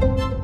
you